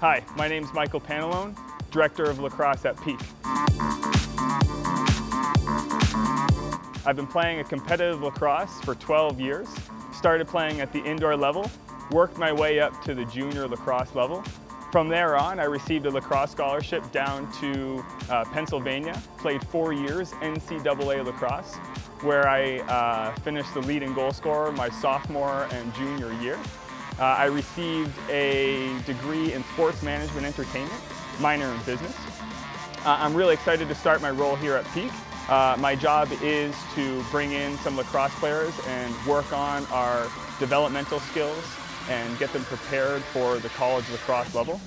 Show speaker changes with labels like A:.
A: Hi, my name is Michael Pantalone, Director of Lacrosse at PEAC. I've been playing a competitive lacrosse for 12 years. Started playing at the indoor level, worked my way up to the junior lacrosse level. From there on, I received a lacrosse scholarship down to uh, Pennsylvania, played four years NCAA lacrosse, where I uh, finished the leading goal scorer my sophomore and junior year. Uh, I received a degree in sports management entertainment, minor in business. Uh, I'm really excited to start my role here at PEAC. Uh, my job is to bring in some lacrosse players and work on our developmental skills and get them prepared for the college lacrosse level.